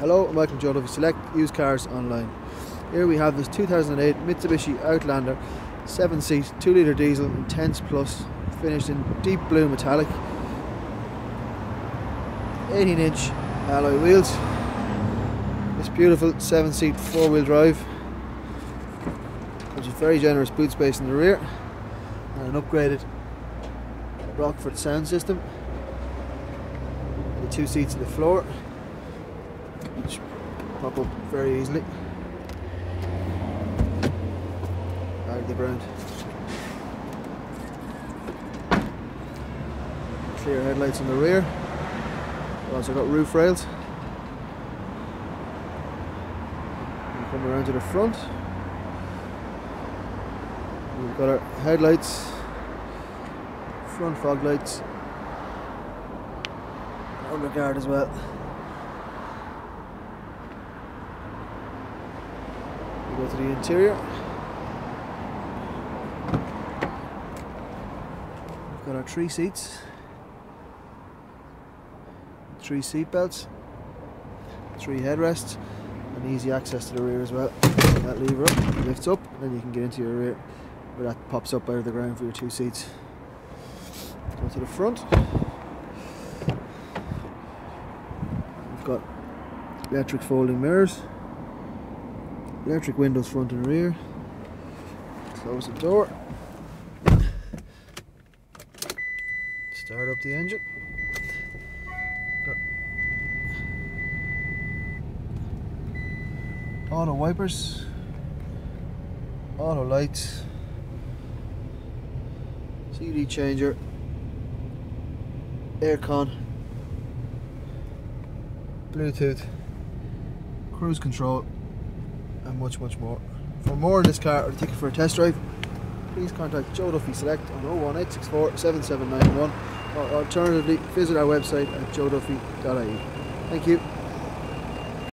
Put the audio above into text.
Hello and welcome to Joe Duffy Select Used Cars Online. Here we have this 2008 Mitsubishi Outlander 7 seat 2 litre diesel Intense Plus finished in deep blue metallic. 18 inch alloy wheels. This beautiful 7 seat 4 wheel drive which is very generous boot space in the rear and an upgraded Rockford sound system. The two seats in the floor which pop up very easily out of the ground. Clear headlights in the rear. We've also got roof rails. We come around to the front. We've got our headlights, front fog lights, underguard as well. Go to the interior. We've got our three seats, three seat belts, three headrests, and easy access to the rear as well. That lever up, lifts up, and then you can get into your rear where that pops up out of the ground for your two seats. Go to the front. We've got electric folding mirrors. Electric windows front and rear. Close the door. Start up the engine. Auto wipers, auto lights, CD changer, aircon, Bluetooth, cruise control and much much more. For more on this car or to take it for a test drive, please contact Joe Duffy Select on 01864 7791 or alternatively visit our website at joeduffy.ie. Thank you.